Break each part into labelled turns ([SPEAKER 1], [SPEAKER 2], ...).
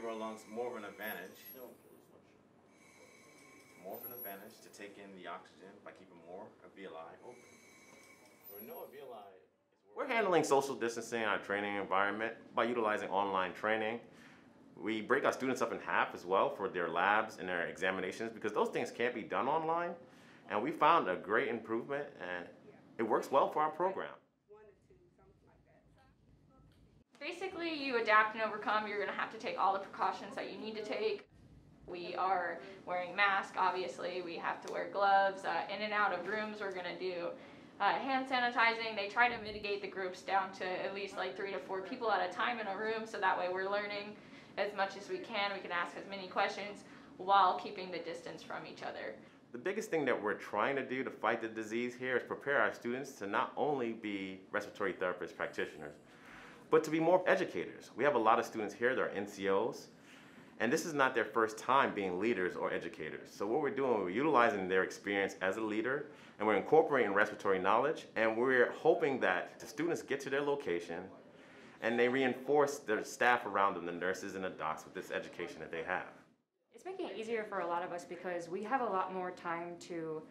[SPEAKER 1] give our lungs more of an advantage. More of an advantage to take in the oxygen by keeping more alveoli open. There are no alveoli. We're handling social distancing in our training environment by utilizing online training. We break our students up in half as well for their labs and their examinations because those things can't be done online. And we found a great improvement and it works well for our program.
[SPEAKER 2] Basically, you adapt and overcome. You're going to have to take all the precautions that you need to take. We are wearing masks, obviously. We have to wear gloves. Uh, in and out of rooms, we're going to do uh, hand sanitizing. They try to mitigate the groups down to at least like three to four people at a time in a room so that way we're learning as much as we can. We can ask as many questions while keeping the distance from each other.
[SPEAKER 1] The biggest thing that we're trying to do to fight the disease here is prepare our students to not only be respiratory therapist practitioners, but to be more educators. We have a lot of students here that are NCOs, and this is not their first time being leaders or educators. So what we're doing, we're utilizing their experience as a leader, and we're incorporating respiratory knowledge, and we're hoping that the students get to their location, and they reinforce their staff around them, the nurses and the docs, with this education that they have.
[SPEAKER 3] It's making it easier for a lot of us because we have a lot more time to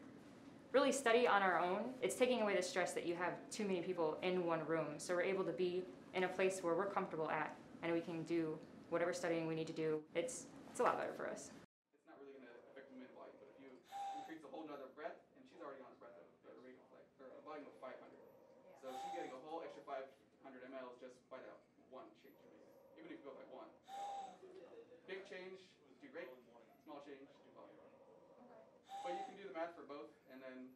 [SPEAKER 3] really study on our own. It's taking away the stress that you have too many people in one room. So we're able to be in a place where we're comfortable at and we can do whatever studying we need to do. It's, it's a lot better for us.
[SPEAKER 4] It's not really going to affect the mid volume, but if you increase a whole nother breath, and she's already on a breath at a rate of like, or a volume of 500. So she's getting a whole extra 500 mLs just by that one change. Even if you go by one. Big change, do great. Small change, math for both, and then